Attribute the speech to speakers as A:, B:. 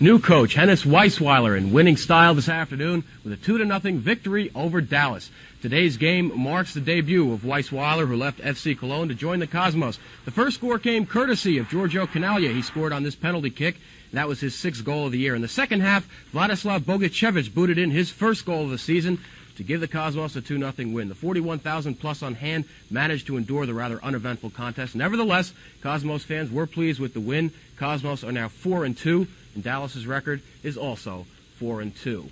A: New coach Hennes Weisweiler in winning style this afternoon with a 2 to nothing victory over Dallas. Today's game marks the debut of Weisweiler, who left FC Cologne to join the Cosmos. The first score came courtesy of Giorgio Chinaglia. He scored on this penalty kick. That was his sixth goal of the year. In the second half, Vladislav Bogicevic booted in his first goal of the season to give the Cosmos a 2 0 win. The 41,000 plus on hand managed to endure the rather uneventful contest. Nevertheless, Cosmos fans were pleased with the win. Cosmos are now 4 and 2, and Dallas's record is also 4 and 2.